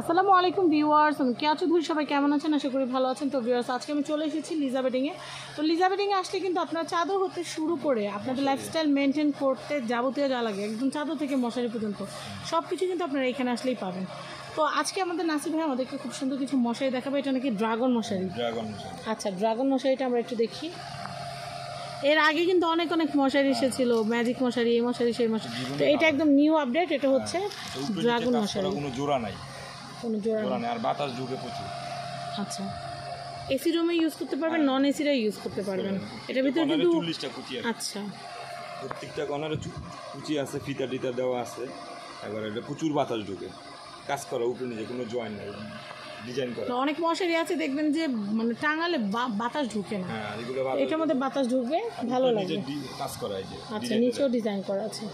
আসসালামু আলাইকুম ভিউয়ার্স আমি কে আছো? ধুই সবাই কেমন আছেন? আশা করি ভালো আছেন। তো ভিউয়ার্স আজকে আমি চলে এসেছি লিজা বেডিংয়ে তো লিজা বেডিংয়ে আসলে কিন্তু আপনার চাদর হতে শুরু করে আপনাদের লাইফস্টাইল মেনটেন করতে যাবতীয় যা লাগে একদম চাদর থেকে মশারি পর্যন্ত সব কিছু কিন্তু আপনারা এখানে আসলেই পাবেন। তো আজকে আমাদের নাসির ভাই আমাদেরকে খুব সুন্দর কিছু মশারি দেখাবে এটা নাকি ড্রাগন মশারি। ড্রাগন আচ্ছা ড্রাগন মশারিটা আমরা একটু দেখি। এর আগে কিন্তু অনেক অনেক মশারি এসেছিল ম্যাজিক মশারি এই মশারি সেই মশারি। তো এটা একদম নিউ আপডেট এটা হচ্ছে ড্রাগন মশারি। কোনো জোড়া নাই। কোনো জোড়া জোড়া নেই। আর বাতাস ঢুকে প্রচুর। আচ্ছা। এসি রুমে ইউজ করতে পারবেন নন এসিরা ইউজ করতে পারবেন। এটার ভিতরে কিন্তু চল্লিশটা কুচি আছে। আচ্ছা। প্রত্যেকটা কর্নারে কুচি আছে ফিতা টিতা দেওয়া আছে। এবার এটা প্রচুর বাতাস ঢুকে। কাজ করা উপরে নিজে কোনো জয়েন নাই। ডিজাইন করা। অনেক মশারি আছে দেখবেন যে মানে টাঙালে বাতাস ঢুকে না। হ্যাঁ এটার মধ্যে বাতাস ঢুকবে ভালো লাগে। কাজ করা এই যে আচ্ছা নিচেও ডিজাইন করা আছে।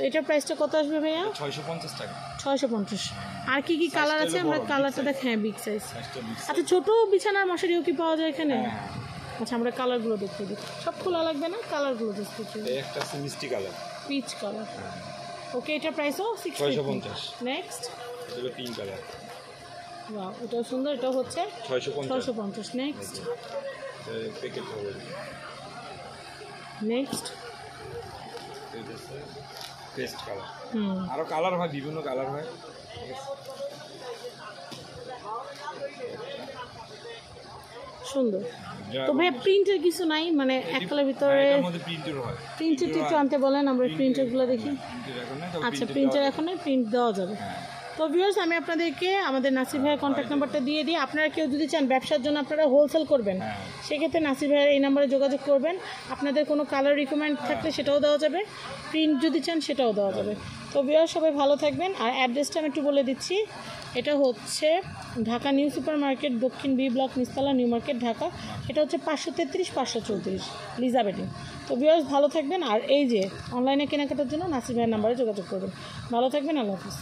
তো এটার প্রাইসটা কত আসবে ভাইয়া? ছয়শো পঞ্চাশ টাকা। ছয়শো পঞ্চাশ। আর কি কি কালার আছে? আমরা কালারটা দেখ হ্যাঁ বিগ সাইজ আচ্ছা ছোট বিছানার মশারিও কি পাওয়া যায় এখানে? হ্যাঁ আচ্ছা আমরা কালারগুলো দেখতে দিই। সব খোলা লাগবে না? কালারগুলো দেখতে এই একটা আছে মিষ্টি কালার পিচ কালার ওকে এটার প্রাইসও ছয়শো পঞ্চাশ। নেক্সট এটা পিঙ্ক কালার বাহ এটাও সুন্দর এটাও হচ্ছে ছয়শো পঞ্চাশ। ছয়শো পঞ্চাশ। নেক্সট নেক্সট এটা পেস্ট কালার আরও কালার হয় বিভিন্ন কালার হয়। সুন্দর। তো ভাই প্রিন্টের কিছু নাই মানে এক কালার ভিতরে প্রিন্টের হয়। একটু আনতে বলেন আমরা প্রিন্টারগুলো দেখি। আচ্ছা প্রিন্টার এখন প্রিন্ট দেওয়া যাবে। হ্যাঁ। তো ভিউয়ার্স আমি আপনাদেরকে আমাদের নাসির ভাইয়ের কন্ট্যাক্ট নাম্বারটা দিয়ে দিই। আপনারা কেউ যদি চান ব্যবসার জন্য আপনারা হোলসেল করবেন হ্যাঁ। সেক্ষেত্রে নাসির ভাইয়ের এই নাম্বারে যোগাযোগ করবেন। আপনাদের কোনো কালার রিকমেন্ড থাকলে সেটাও দেওয়া যাবে প্রিন্ট যদি চান সেটাও দেওয়া যাবে। তো ভিউয়ার্স সবাই ভালো থাকবেন। আর অ্যাড্রেসটা আমি একটু বলে দিচ্ছি। এটা হচ্ছে ঢাকা নিউ সুপার মার্কেট দক্ষিণ বি ব্লক নিস্তলা নিউ মার্কেট ঢাকা। এটা হচ্ছে পাঁচশো তেত্রিশ পাঁচশো চৌত্রিশ লিজাবেটিং তো ভিউয়ার্স ভালো থাকবেন। আর এই যে অনলাইনে কেনাকাটার জন্য নাসির ভাইয়ের নাম্বারে যোগাযোগ করবেন। ভালো থাকবেন আল্লাহ হাফিজ।